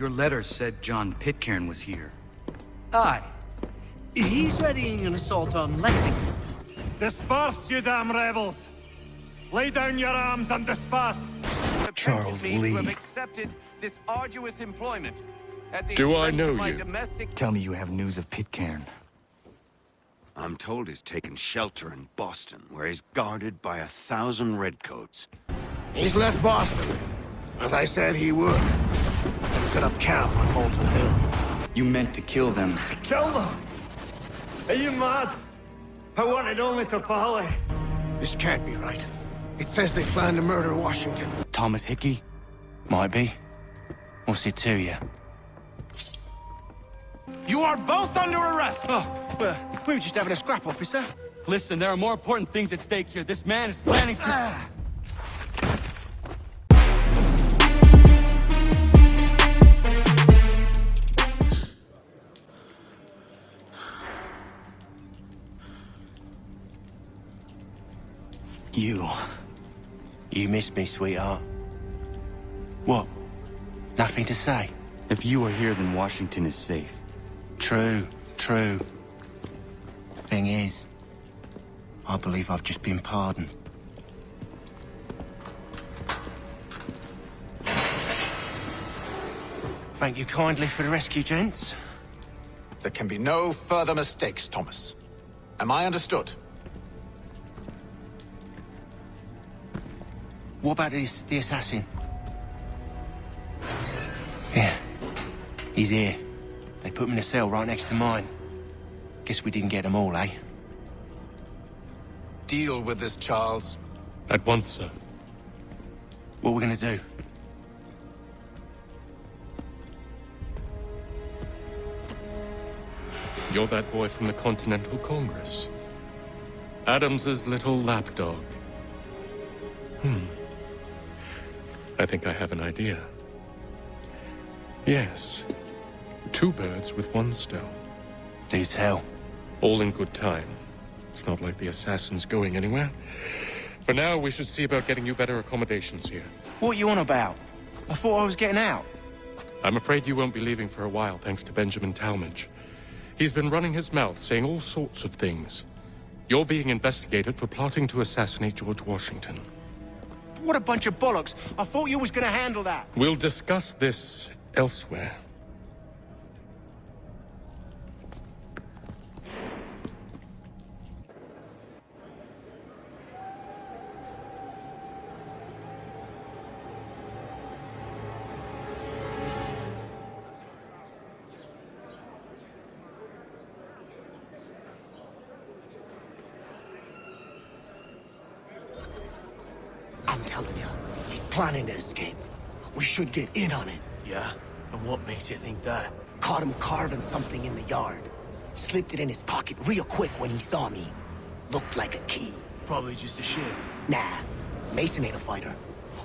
Your letter said John Pitcairn was here. Aye. He's readying an assault on Lexington. Disperse, you damn rebels! Lay down your arms and disperse! Charles me Lee. have accepted this arduous employment at the Do I know of my you? domestic Tell me you have news of Pitcairn. I'm told he's taken shelter in Boston, where he's guarded by a thousand redcoats. He's left Boston, as I said he would. And set up camp on Moulton Hill. You meant to kill them. Kill them! Are you mad? I wanted only to parley. This can't be right. It says they plan to murder Washington. Thomas Hickey? Might be. What's it to you? You are both under arrest! Oh, well, we were just having a scrap, officer. Listen, there are more important things at stake here. This man is planning to... Ah. You. You missed me, sweetheart. What? Nothing to say? If you are here, then Washington is safe. True, true. Thing is, I believe I've just been pardoned. Thank you kindly for the rescue, gents. There can be no further mistakes, Thomas. Am I understood? What about this, the assassin? Yeah, he's here. They put him in a cell right next to mine. Guess we didn't get them all, eh? Deal with this, Charles. At once, sir. What are we gonna do? You're that boy from the Continental Congress. Adams's little lapdog. Hmm. I think I have an idea. Yes. Two birds with one stone. Do tell. All in good time. It's not like the assassin's going anywhere. For now, we should see about getting you better accommodations here. What you on about? I thought I was getting out. I'm afraid you won't be leaving for a while, thanks to Benjamin Tallmadge. He's been running his mouth, saying all sorts of things. You're being investigated for plotting to assassinate George Washington. What a bunch of bollocks. I thought you was gonna handle that. We'll discuss this elsewhere. Get in on it. Yeah? And what makes you think that? Caught him carving something in the yard. Slipped it in his pocket real quick when he saw me. Looked like a key. Probably just a shiv. Nah, Mason ain't a fighter.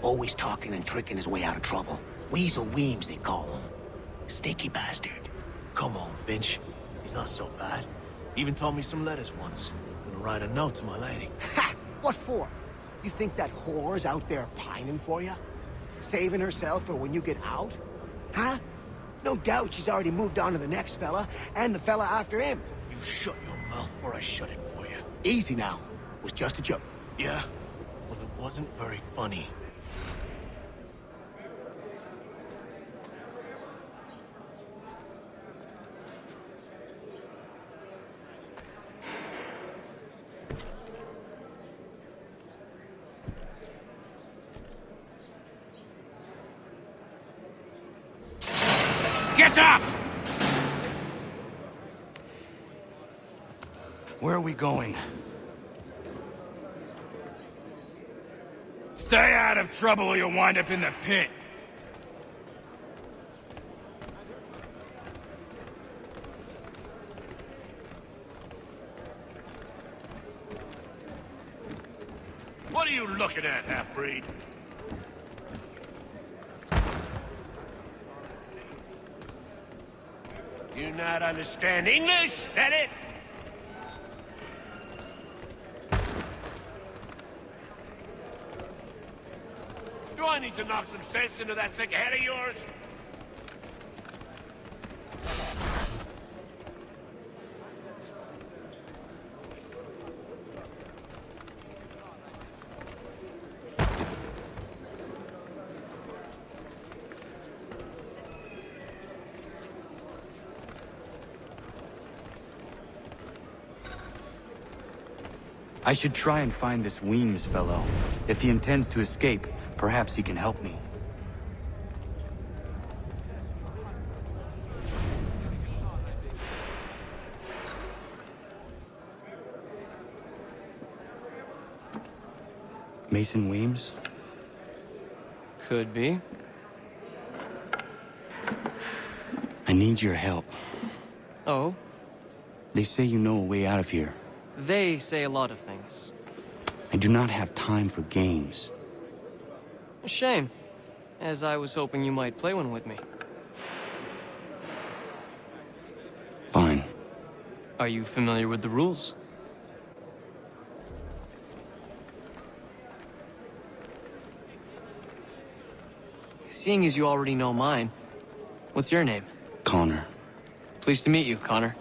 Always talking and tricking his way out of trouble. Weasel Weems, they call him. Stinky bastard. Come on, Finch. He's not so bad. Even told me some letters once. Gonna write a note to my lady. Ha! What for? You think that whore's out there pining for you? Saving herself for when you get out? Huh? No doubt she's already moved on to the next fella, and the fella after him. You shut your mouth before I shut it for you. Easy now. It Was just a joke. Yeah? Well, it wasn't very funny. Get up! Where are we going? Stay out of trouble or you'll wind up in the pit. What are you looking at, half-breed? You not understand English? That it? Do I need to knock some sense into that thick head of yours? I should try and find this Weems fellow, if he intends to escape perhaps he can help me. Mason Weems? Could be. I need your help. Oh? They say you know a way out of here. They say a lot of things. I do not have time for games. A shame, as I was hoping you might play one with me. Fine. Are you familiar with the rules? Seeing as you already know mine, what's your name? Connor. Pleased to meet you, Connor.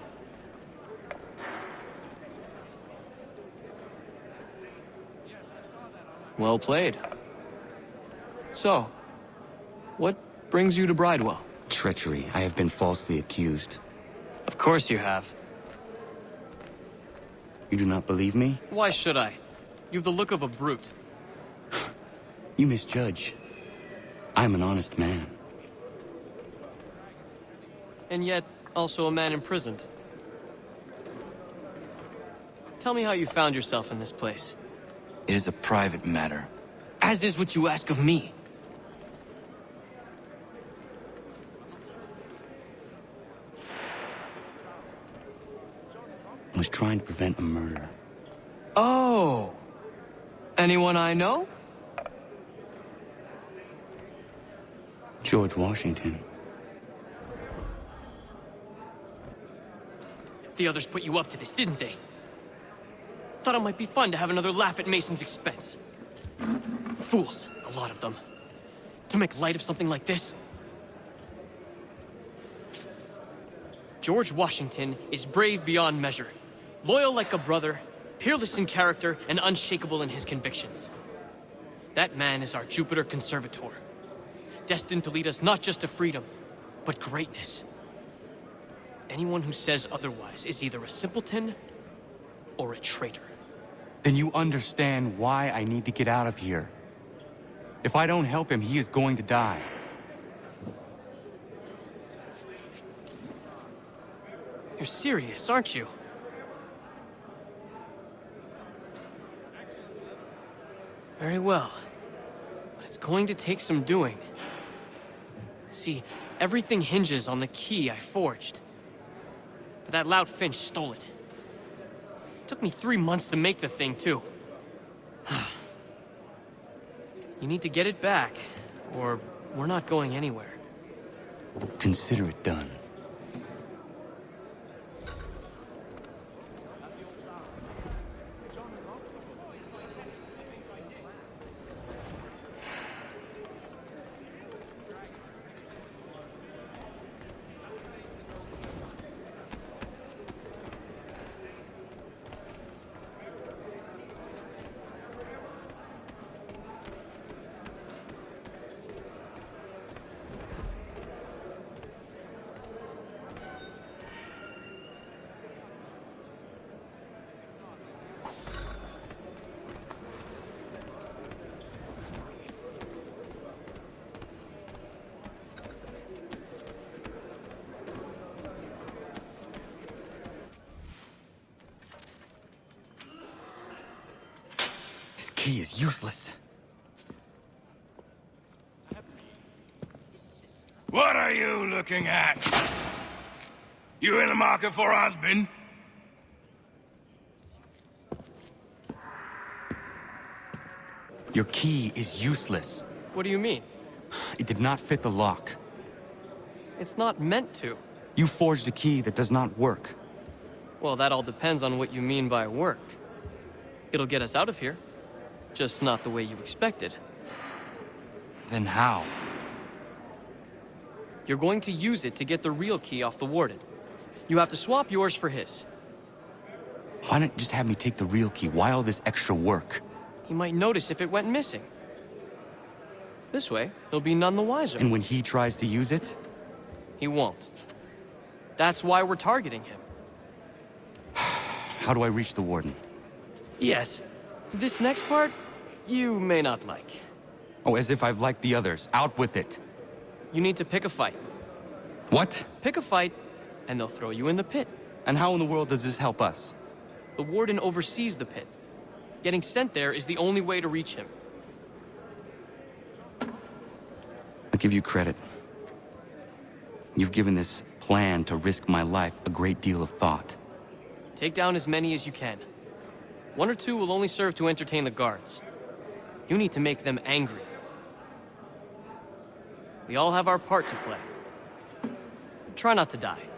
Well played. So, what brings you to Bridewell? Treachery. I have been falsely accused. Of course you have. You do not believe me? Why should I? You've the look of a brute. You misjudge. I am an honest man. And yet, also a man imprisoned. Tell me how you found yourself in this place. It is a private matter. As is what you ask of me. Trying to prevent a murder. Oh! Anyone I know? George Washington. The others put you up to this, didn't they? Thought it might be fun to have another laugh at Mason's expense. Fools, a lot of them. To make light of something like this. George Washington is brave beyond measure, loyal like a brother, peerless in character, and unshakable in his convictions. That man is our Jupiter Conservator, destined to lead us not just to freedom, but greatness. Anyone who says otherwise is either a simpleton or a traitor. Then you understand why I need to get out of here. If I don't help him, he is going to die. You're serious, aren't you? Very well. But it's going to take some doing. See, everything hinges on the key I forged. But that lout Finch stole it. Took me three months to make the thing, too. you need to get it back, or we're not going anywhere. Consider it done. This key is useless. What are you looking at? You in the market for a husband? Your key is useless. What do you mean? It did not fit the lock. It's not meant to. You forged a key that does not work. Well, that all depends on what you mean by work. It'll get us out of here. Just not the way you expected. Then how? You're going to use it to get the real key off the Warden. You have to swap yours for his. Why not just have me take the real key? Why all this extra work? He might notice if it went missing. This way, he'll be none the wiser. And when he tries to use it? He won't. That's why we're targeting him. How do I reach the Warden? Yes. This next part, you may not like. Oh, as if I've liked the others. Out with it. You need to pick a fight. What? Pick a fight, and they'll throw you in the pit. And how in the world does this help us? The Warden oversees the pit. Getting sent there is the only way to reach him. I'll give you credit. You've given this plan to risk my life a great deal of thought. Take down as many as you can. One or two will only serve to entertain the guards. You need to make them angry. We all have our part to play. Try not to die.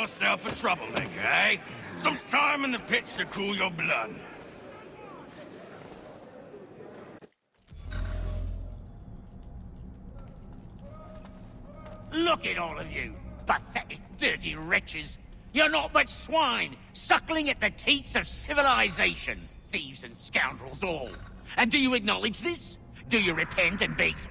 Yourself a troublemaker, eh? Some time in the pit should cool your blood. Look at all of you, pathetic, dirty wretches. You're not but swine, suckling at the teats of civilization. Thieves and scoundrels all. And do you acknowledge this? Do you repent and beg for...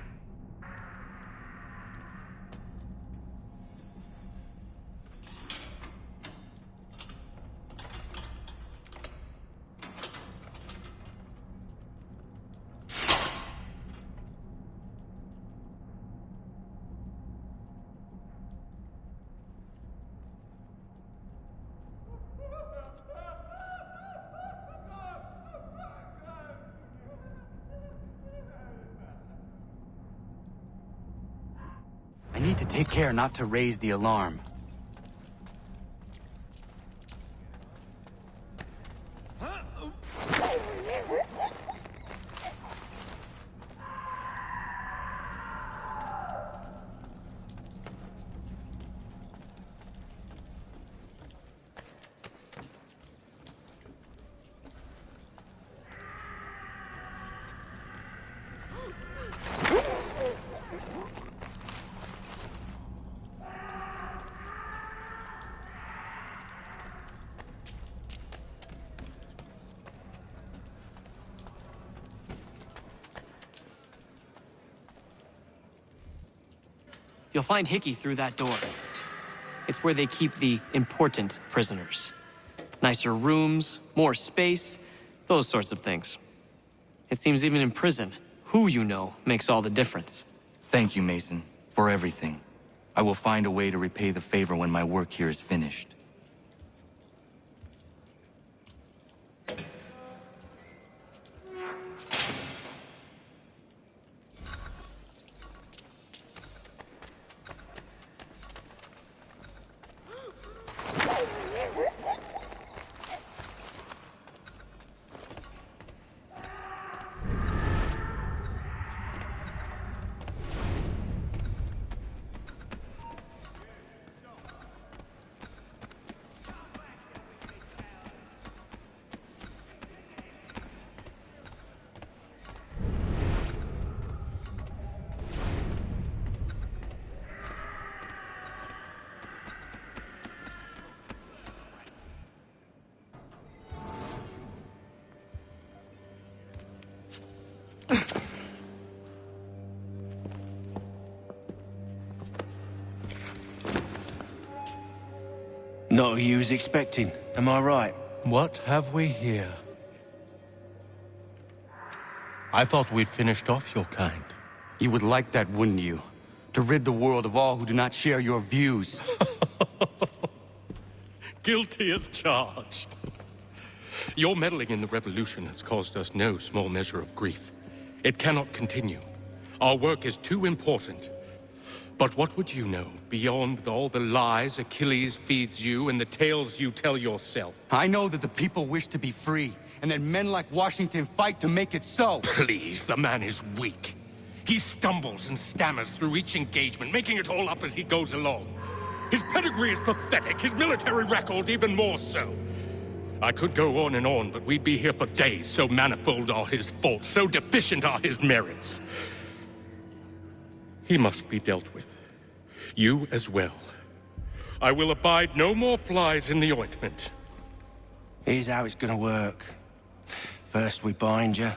to take care not to raise the alarm. You'll find Hickey through that door. It's where they keep the important prisoners. Nicer rooms, more space, those sorts of things. It seems even in prison, who you know makes all the difference. Thank you, Mason, for everything. I will find a way to repay the favor when my work here is finished. Not who you was expecting, am I right? What have we here? I thought we'd finished off your kind. You would like that, wouldn't you? To rid the world of all who do not share your views. Guilty as charged. Your meddling in the revolution has caused us no small measure of grief. It cannot continue. Our work is too important. But what would you know beyond all the lies Achilles feeds you and the tales you tell yourself? I know that the people wish to be free, and that men like Washington fight to make it so. Please, the man is weak. He stumbles and stammers through each engagement, making it all up as he goes along. His pedigree is pathetic, his military record even more so. I could go on and on, but we'd be here for days, so manifold are his faults, so deficient are his merits. He must be dealt with. You as well. I will abide no more flies in the ointment. Here's how it's gonna work. First we bind you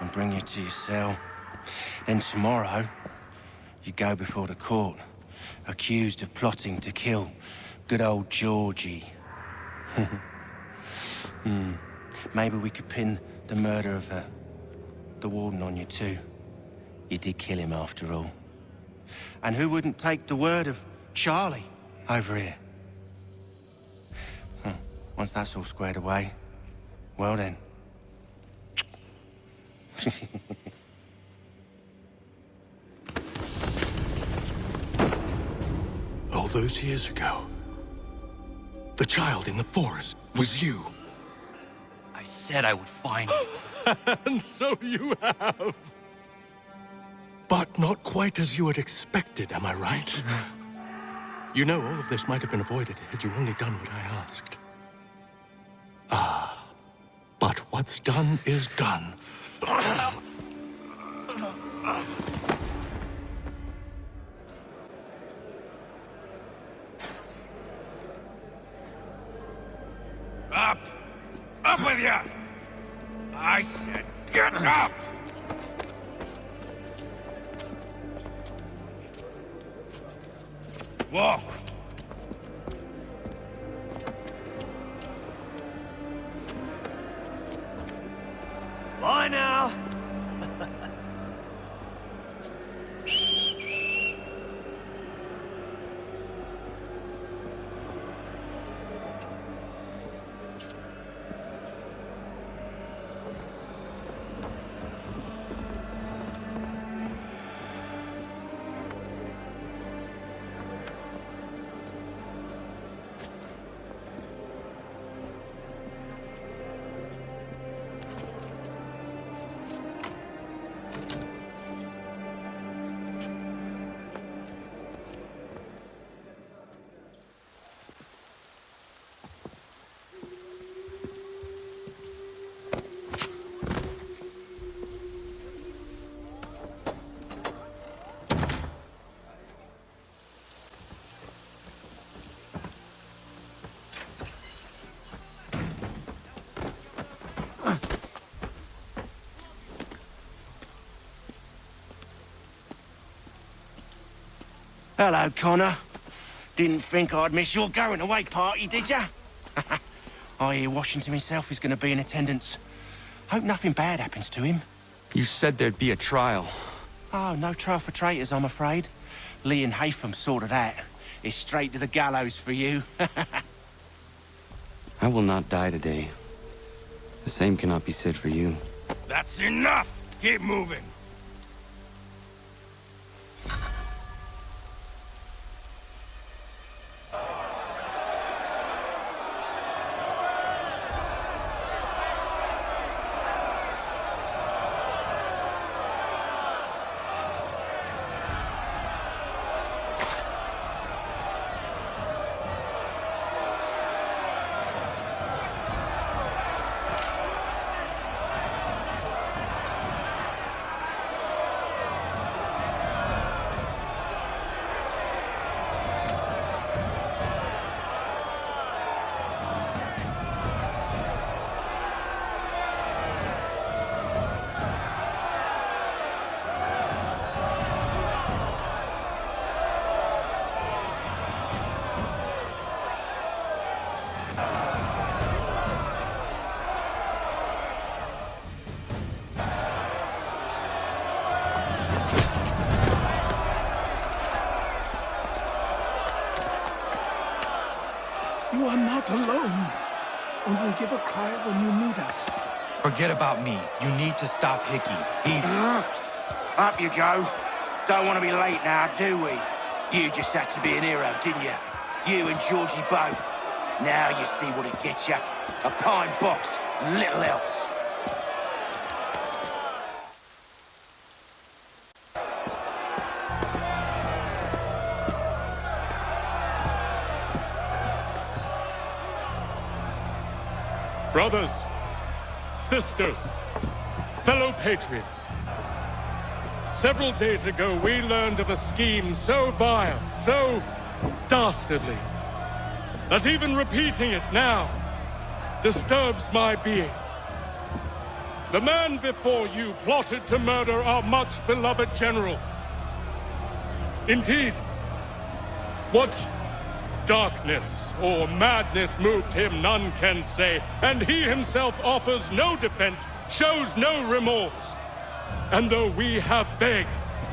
and bring you to your cell. Then tomorrow, you go before the court, accused of plotting to kill good old Georgie. hmm. Maybe we could pin the murder of uh, the warden on you too. You did kill him after all. And who wouldn't take the word of Charlie over here? Huh. Once that's all squared away, well then. All those years ago, the child in the forest was you. I said I would find you. and so you have. But not quite as you had expected, am I right? you know, all of this might have been avoided had you only done what I asked. Ah, but what's done is done. Up! Up with you! I said get up! Walk! Bye now. Hello, Connor. Didn't think I'd miss your going away party, did ya? I hear Washington himself is going to be in attendance. Hope nothing bad happens to him. You said there'd be a trial. Oh, no trial for traitors, I'm afraid. Lee and Haytham sorted that. It's straight to the gallows for you. I will not die today. The same cannot be said for you. That's enough! Keep moving! Forget about me. You need to stop Hickey. He's... Mm. Up you go. Don't want to be late now, do we? You just had to be an hero, didn't you? You and Georgie both. Now you see what it gets you. A pine box, little else. Brothers, sisters, fellow patriots. Several days ago, we learned of a scheme so vile, so dastardly, that even repeating it now disturbs my being. The man before you plotted to murder our much-beloved general. Indeed, what darkness or madness moved him, none can say, and he himself offers no defense, shows no remorse. And though we have begged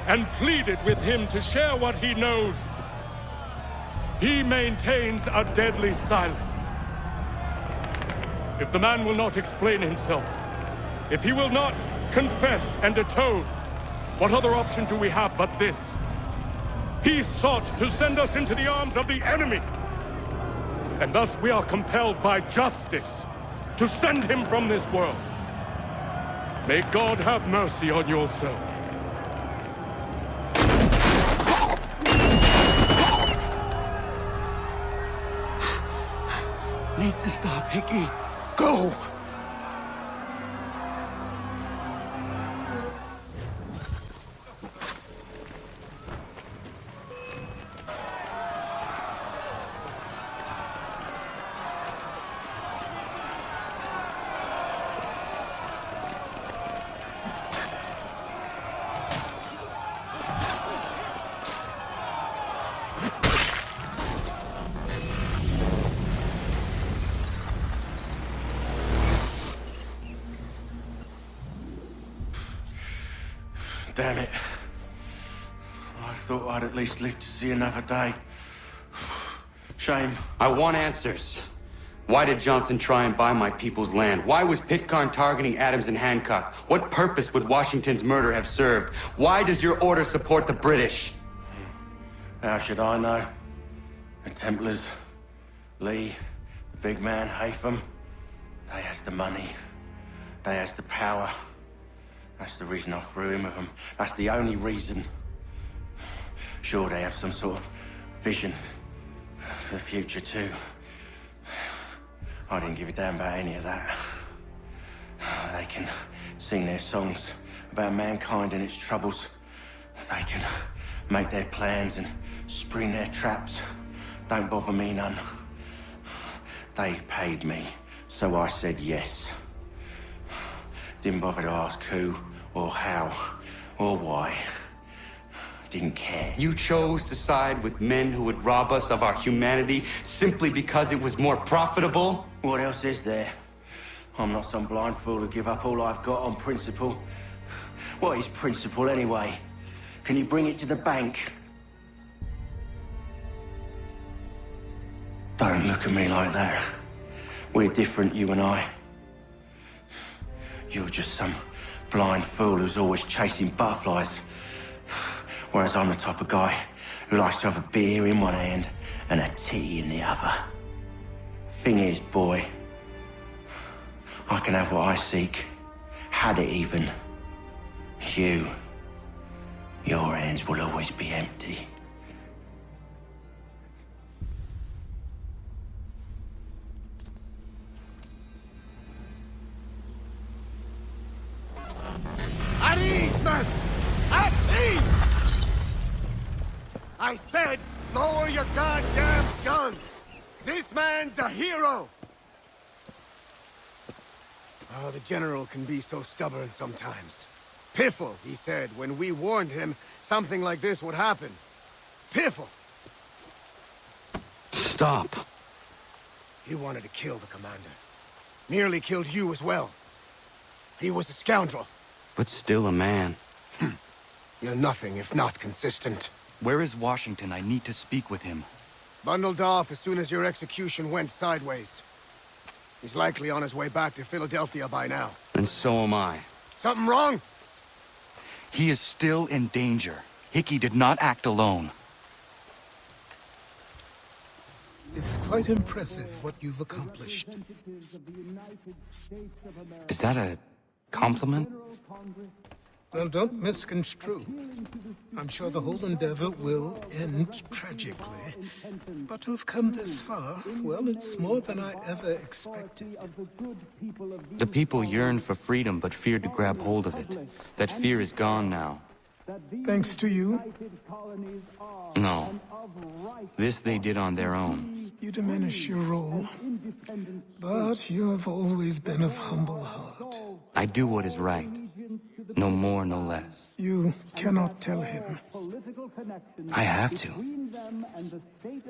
and pleaded with him to share what he knows, he maintains a deadly silence. If the man will not explain himself, if he will not confess and atone, what other option do we have but this? He sought to send us into the arms of the enemy. And thus we are compelled by justice to send him from this world. May God have mercy on your soul. To stop, Hickey. Go! Damn it. I thought I'd at least live to see another day. Shame. I want answers. Why did Johnson try and buy my people's land? Why was Pitcairn targeting Adams and Hancock? What purpose would Washington's murder have served? Why does your order support the British? How should I know? The Templars, Lee, the big man, Haytham, they has the money. They has the power. That's the reason I threw him with them. That's the only reason. Sure, they have some sort of vision for the future, too. I didn't give a damn about any of that. They can sing their songs about mankind and its troubles. They can make their plans and spring their traps. Don't bother me none. They paid me, so I said yes. Didn't bother to ask who, or how, or why. Didn't care. You chose to side with men who would rob us of our humanity simply because it was more profitable? What else is there? I'm not some blind fool who give up all I've got on principle. What is principle, anyway? Can you bring it to the bank? Don't look at me like that. We're different, you and I. You're just some blind fool who's always chasing butterflies. Whereas I'm the type of guy who likes to have a beer in one hand and a tea in the other. Thing is, boy, I can have what I seek. Had it even. You, your hands will always be empty. Lower your goddamn gun! This man's a hero! Oh, the General can be so stubborn sometimes. Piffle, he said, when we warned him something like this would happen. Piffle! Stop. He wanted to kill the commander. Nearly killed you as well. He was a scoundrel. But still a man. Hmm. You're nothing if not consistent. Where is Washington? I need to speak with him. Bundled off as soon as your execution went sideways. He's likely on his way back to Philadelphia by now. And so am I. Something wrong? He is still in danger. Hickey did not act alone. It's quite impressive what you've accomplished. Is that a compliment? Well, don't misconstrue. I'm sure the whole endeavor will end tragically. But to have come this far, well, it's more than I ever expected. The people yearned for freedom but feared to grab hold of it. That fear is gone now. Thanks to you, No. This they did on their own. you diminish your role. But you have always been of humble heart. I do what is right. No more, no less. You cannot tell him. I have to.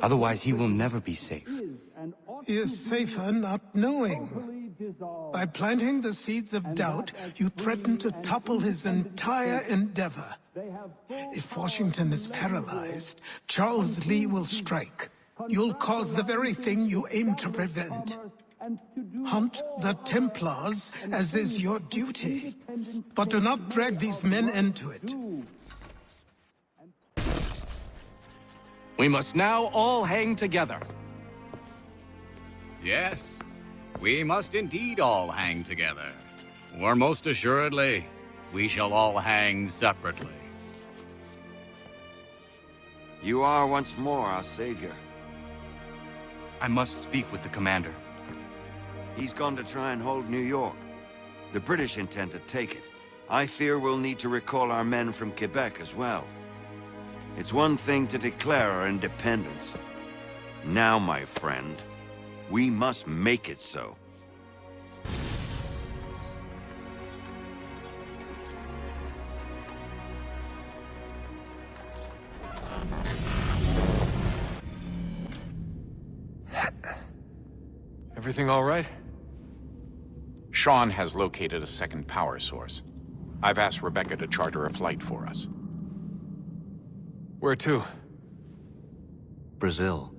Otherwise, he will never be safe. He is safer not knowing. By planting the seeds of doubt, you threaten to topple his entire endeavor. If Washington is paralyzed, Charles Lee will strike. You'll cause the very thing you aim to prevent. Hunt the Templars, as is your duty. But do not drag these men into it. We must now all hang together. Yes, we must indeed all hang together. Or most assuredly, we shall all hang separately. You are once more our savior. I must speak with the commander. He's gone to try and hold New York. The British intend to take it. I fear we'll need to recall our men from Quebec as well. It's one thing to declare our independence. Now, my friend, we must make it so. Everything all right? Sean has located a second power source. I've asked Rebecca to charter a flight for us. Where to? Brazil.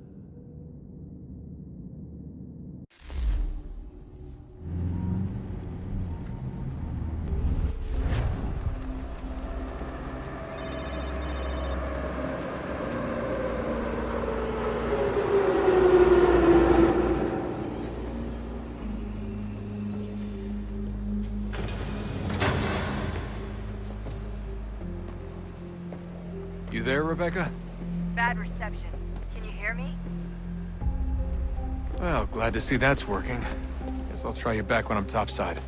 To see that's working. Guess I'll try you back when I'm topside.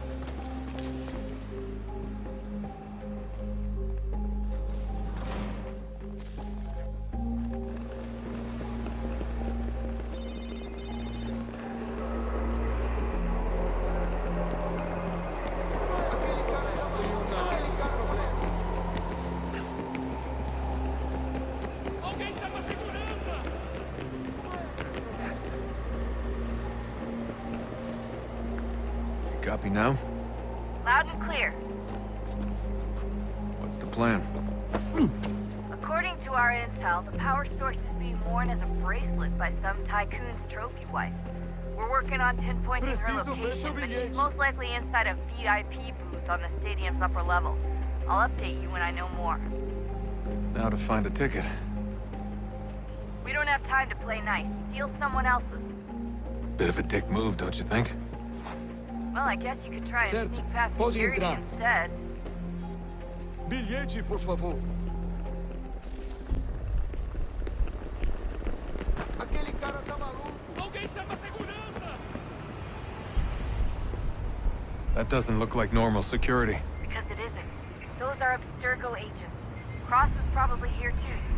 Most likely inside a VIP booth on the stadium's upper level. I'll update you when I know more. Now to find a ticket. We don't have time to play nice. Steal someone else's. Bit of a dick move, don't you think? Well, I guess you could try and sneak past Pode security entrar. instead. Bilhete, por favor. Aquele cara tá maluco. Alguém chama segurança! That doesn't look like normal security. Because it isn't. Those are Abstergo agents. Cross is probably here too.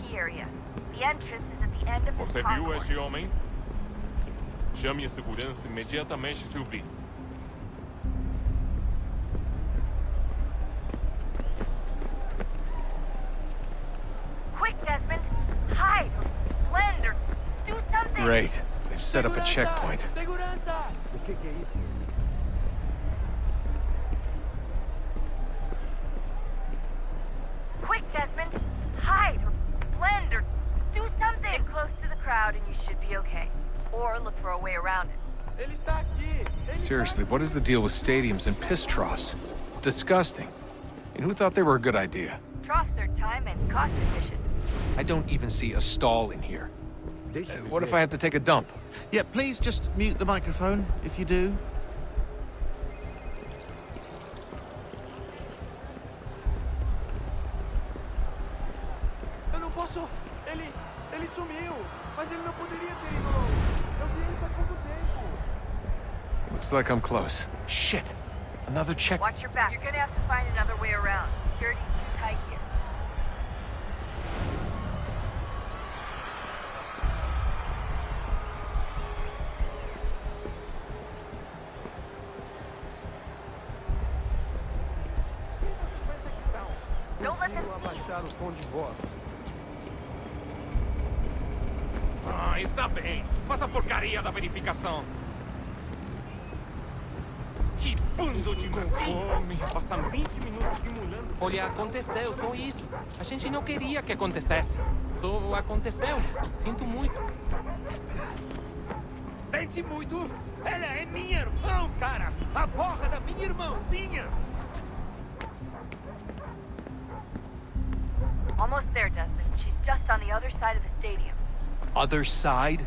VIP area. The entrance is at the end of this Você viu concourse. este homem? Chame a segurança imediatamente se o. Quick, Desmond! Hide! Blend or do something! Great. They've set up a checkpoint. O do something! Get close to the crowd and you should be okay. Or look for a way around it. Ele está aqui! Seriously, what is the deal with stadiums and piss troughs? It's disgusting. And who thought they were a good idea? Troughs are time and cost efficient. I don't even see a stall in here. Uh, what if I have to take a dump? Yeah, please just mute the microphone if you do. Looks like I'm close. Shit. Another check. Watch your back. You're gonna have to find another way around. Security's too tight here. Don't let them see you. Abaixar o tom de voz. Ah, está bem. Faça porcaria da verificação. Que bando de conforme. Passam 20 minutos simulando. Olha, aconteceu, só isso. A gente não queria que acontecesse. Só aconteceu. Sinto muito. Sente muito? Ela é minha irmã, cara! A porra da minha irmãzinha! Almost there, Desmond. She's just on the other side of the stadium. Other side?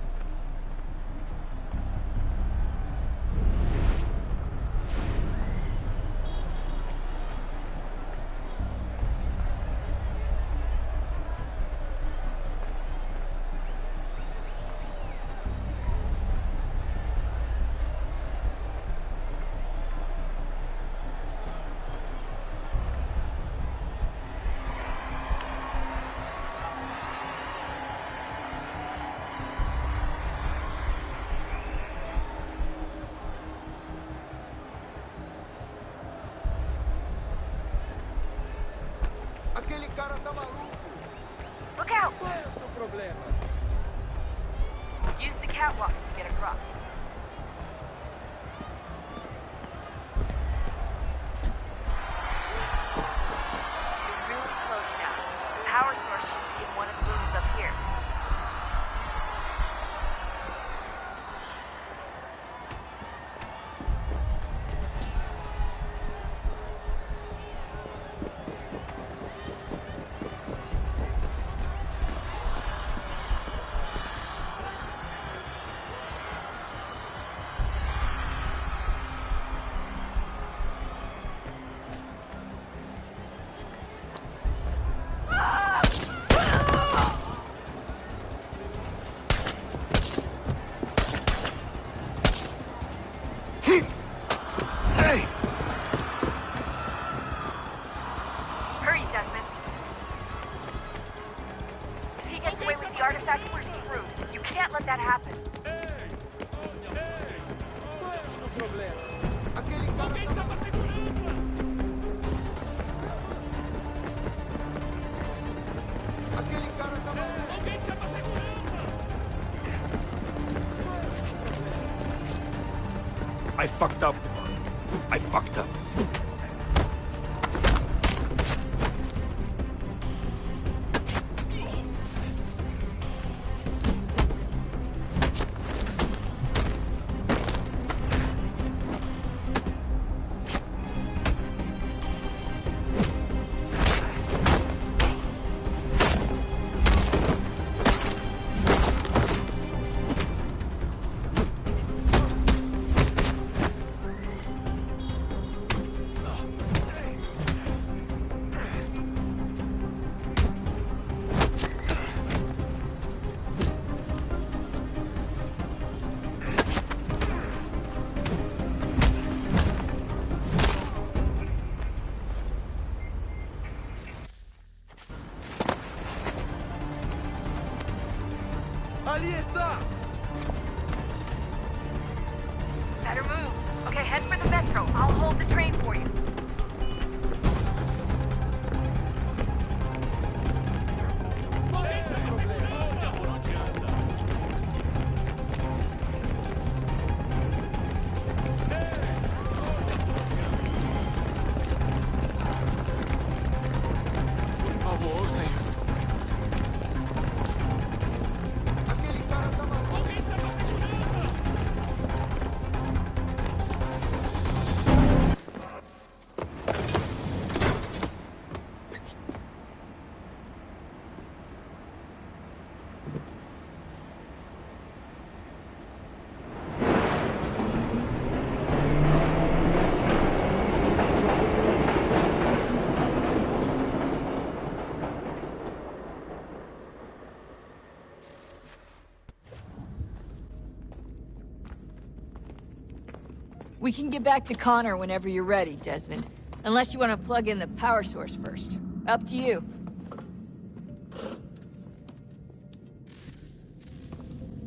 We can get back to Connor whenever you're ready, Desmond. Unless you want to plug in the power source first. Up to you.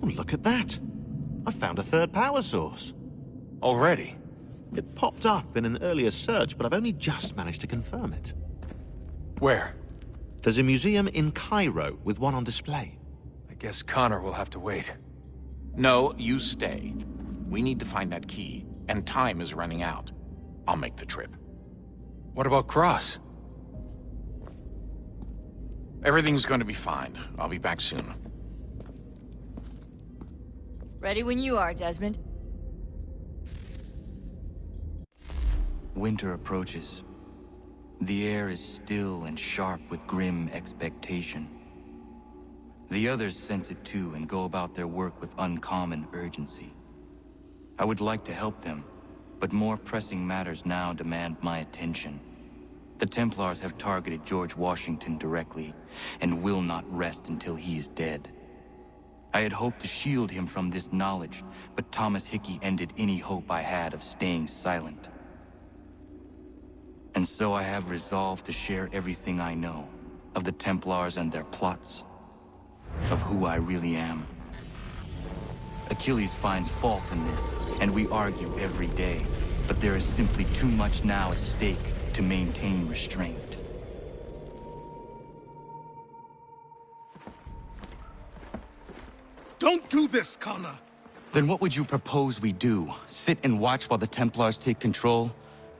Oh, look at that. I found a third power source. Already? It popped up in an earlier search, but I've only just managed to confirm it. Where? There's a museum in Cairo with one on display. I guess Connor will have to wait. No, you stay. We need to find that key, and time is running out. I'll make the trip. What about Cross? Everything's going to be fine. I'll be back soon. Ready when you are, Desmond. Winter approaches. The air is still and sharp with grim expectation. The others sense it too and go about their work with uncommon urgency. I would like to help them, but more pressing matters now demand my attention. The Templars have targeted George Washington directly, and will not rest until he is dead. I had hoped to shield him from this knowledge, but Thomas Hickey ended any hope I had of staying silent. And so I have resolved to share everything I know of the Templars and their plots, of who I really am. Achilles finds fault in this, and we argue every day, but there is simply too much now at stake to maintain restraint. Don't do this, Connor! Then what would you propose we do? Sit and watch while the Templars take control?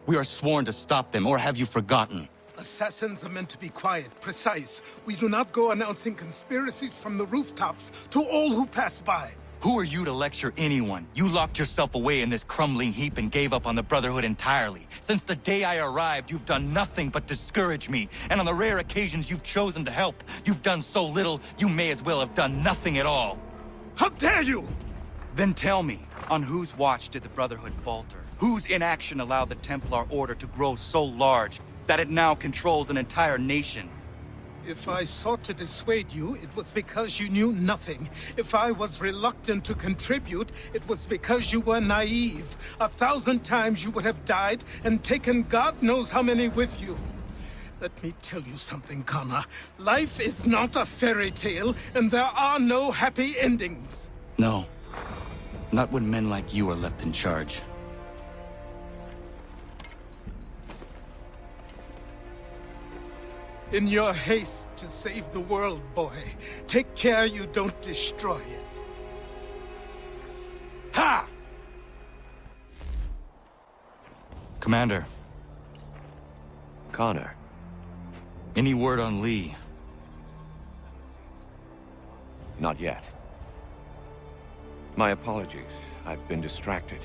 We are sworn to stop them, or have you forgotten? Assassins are meant to be quiet, precise. We do not go announcing conspiracies from the rooftops to all who pass by. Who are you to lecture anyone? You locked yourself away in this crumbling heap and gave up on the Brotherhood entirely. Since the day I arrived, you've done nothing but discourage me. And on the rare occasions you've chosen to help, you've done so little, you may as well have done nothing at all. How dare you! Then tell me, on whose watch did the Brotherhood falter? Whose inaction allowed the Templar Order to grow so large that it now controls an entire nation? If I sought to dissuade you, it was because you knew nothing. If I was reluctant to contribute, it was because you were naive. A thousand times you would have died and taken God knows how many with you. Let me tell you something, Connor. Life is not a fairy tale, and there are no happy endings. No. Not when men like you are left in charge. In your haste to save the world, boy, take care you don't destroy it. Ha! Commander. Connor. Any word on Lee? Not yet. My apologies. I've been distracted.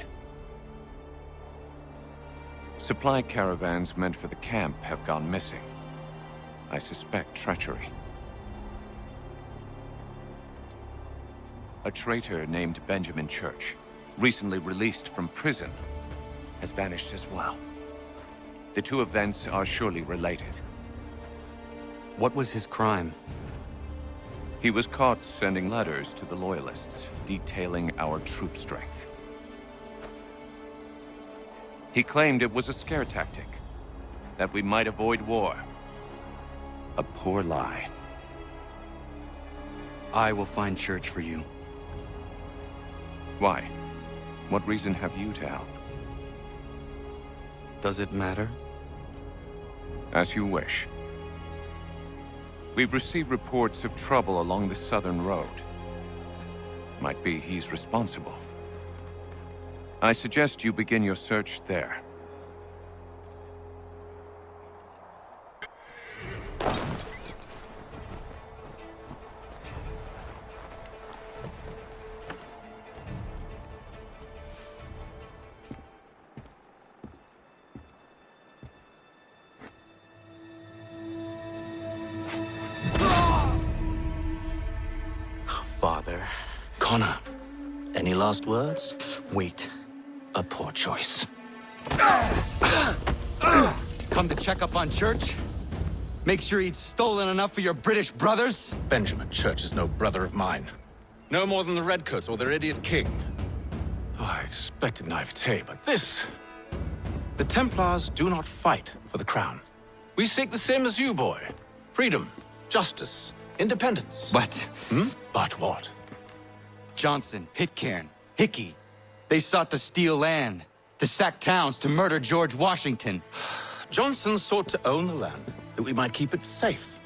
Supply caravans meant for the camp have gone missing. I suspect treachery. A traitor named Benjamin Church, recently released from prison, has vanished as well. The two events are surely related. What was his crime? He was caught sending letters to the Loyalists, detailing our troop strength. He claimed it was a scare tactic, that we might avoid war. A poor lie. I will find church for you. Why? What reason have you to help? Does it matter? As you wish. We've received reports of trouble along the southern road. Might be he's responsible. I suggest you begin your search there. Words? Wait. A poor choice. Come to check up on Church? Make sure he'd stolen enough for your British brothers? Benjamin Church is no brother of mine. No more than the Redcoats or their idiot king. Oh, I expected naivete, but this... The Templars do not fight for the crown. We seek the same as you, boy. Freedom, justice, independence. But... Hmm? But what? Johnson, Pitcairn, Hickey. They sought to steal land, to sack towns, to murder George Washington. Johnson sought to own the land, that we might keep it safe.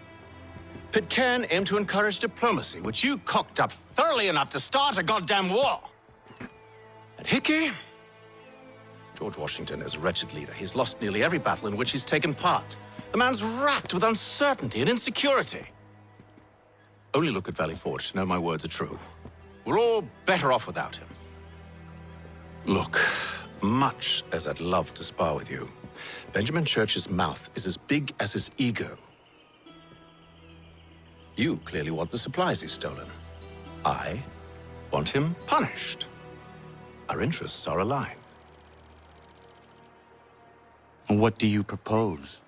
Pitcairn aimed to encourage diplomacy, which you cocked up thoroughly enough to start a goddamn war. And Hickey? George Washington is a wretched leader. He's lost nearly every battle in which he's taken part. The man's racked with uncertainty and insecurity. Only look at Valley Forge to know my words are true. We're all better off without him. Look, much as I'd love to spar with you, Benjamin Church's mouth is as big as his ego. You clearly want the supplies he's stolen. I want him punished. Our interests are aligned. What do you propose?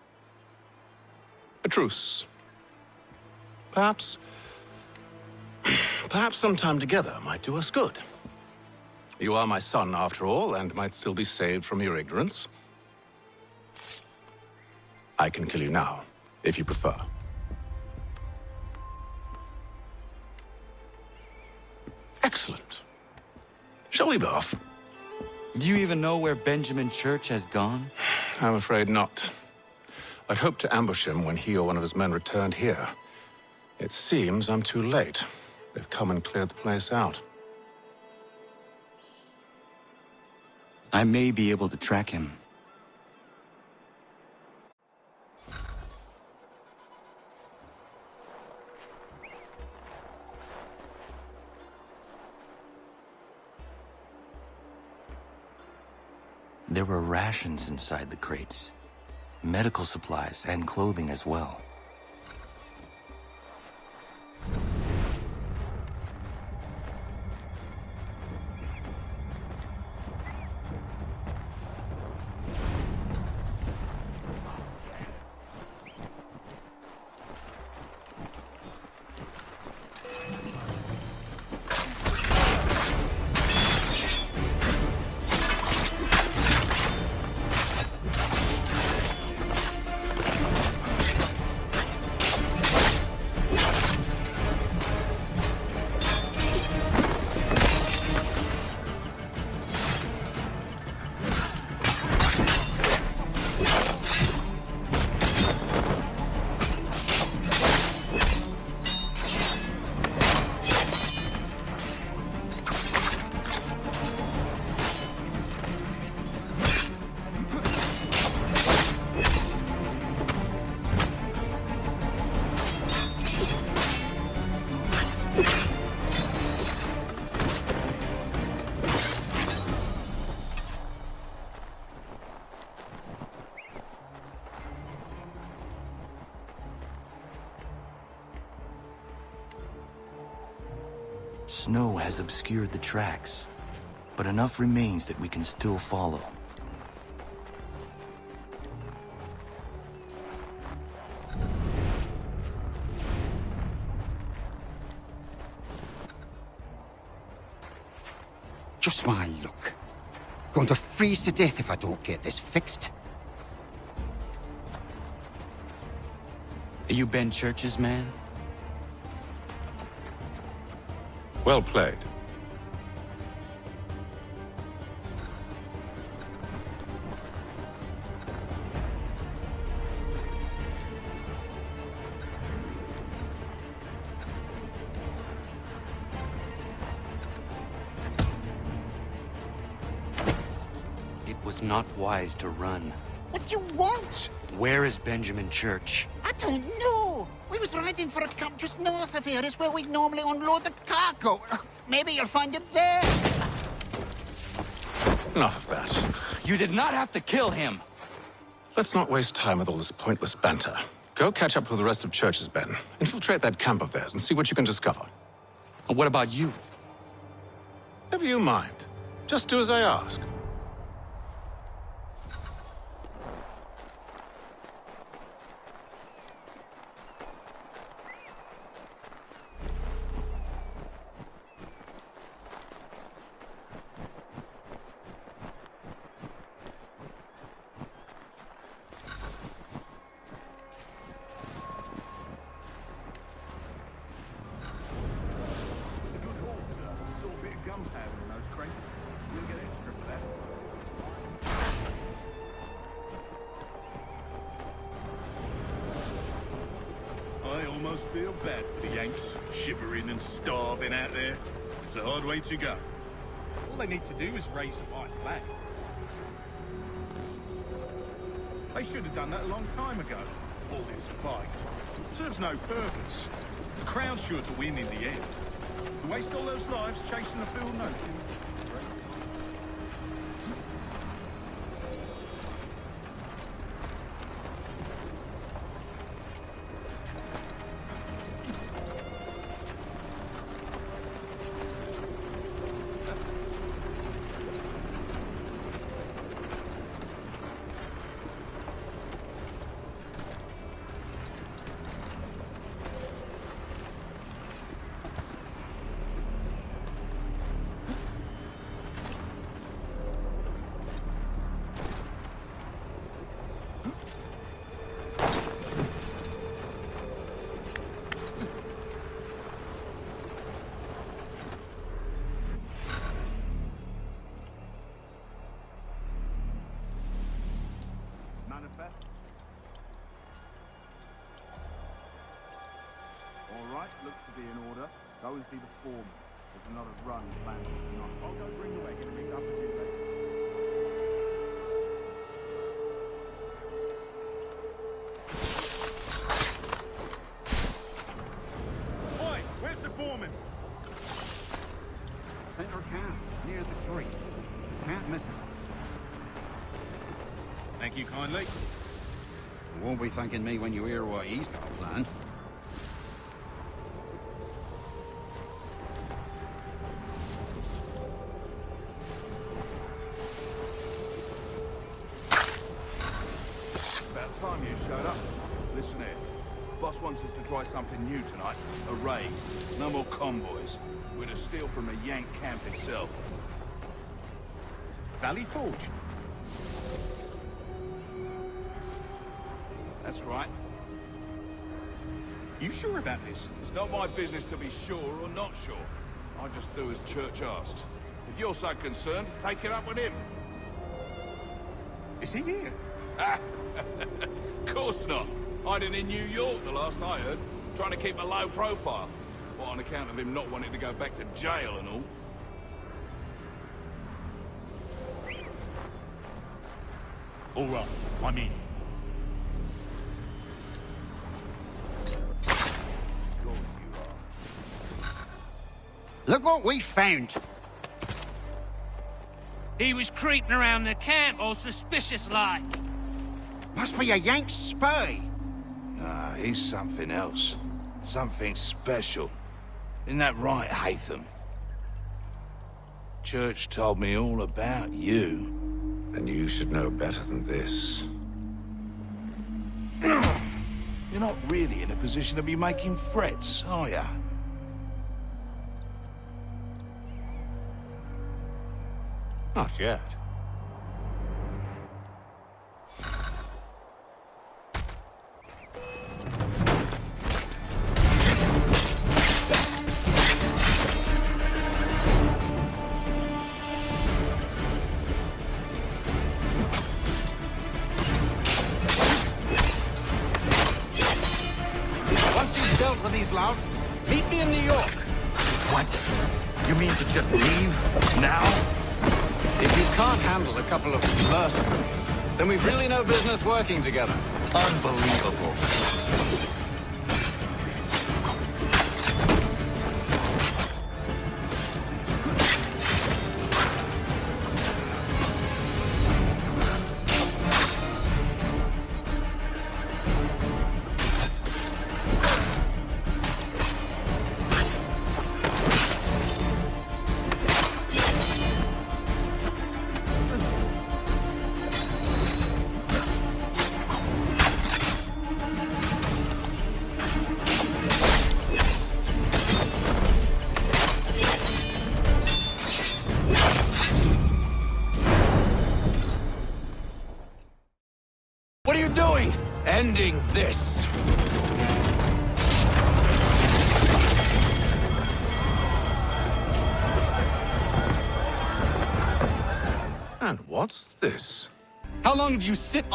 A truce. Perhaps... Perhaps some time together might do us good. You are my son, after all, and might still be saved from your ignorance. I can kill you now, if you prefer. Excellent. Shall we be off? Do you even know where Benjamin Church has gone? I'm afraid not. I'd hoped to ambush him when he or one of his men returned here. It seems I'm too late. They've come and cleared the place out. I may be able to track him. There were rations inside the crates. Medical supplies and clothing as well. Snow has obscured the tracks, but enough remains that we can still follow. Just my luck. Going to freeze to death if I don't get this fixed. Are you Ben Church's man? Well played. It was not wise to run. What do you want? Where is Benjamin Church? I don't know. We was riding for a camp just north of here. It's where we normally unload the cargo. Maybe you'll find him there. Enough of that. You did not have to kill him. Let's not waste time with all this pointless banter. Go catch up with the rest of Church's men. Infiltrate that camp of theirs and see what you can discover. And what about you? Never you mind. Just do as I ask. A long time ago. All this fight. Serves no purpose. The Crown's sure to win in the end. To waste all those lives chasing a field nothing. Kindly. You won't be thanking me when you hear what he's got planned. About time you showed up. Listen here. Boss wants us to try something new tonight. A raid. No more convoys. We're to steal from a Yank camp itself. Valley Forge. That's right. You sure about this? It's not my business to be sure or not sure. I just do as Church asks. If you're so concerned, take it up with him. Is he here? Of course not. Hiding in New York, the last I heard. Trying to keep a low profile. What, on account of him not wanting to go back to jail and all? All right, I'm in. Look what we found. He was creeping around the camp all suspicious-like. Must be a Yank spy. Ah, he's something else. Something special. Isn't that right, Haytham? Church told me all about you. Then you should know better than this. You're not really in a position to be making threats, are ya? Not yet. Working together. Unbelievable.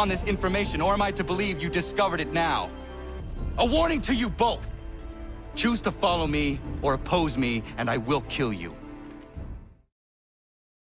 On this information, or am I to believe you discovered it now? A warning to you both! Choose to follow me or oppose me, and I will kill you.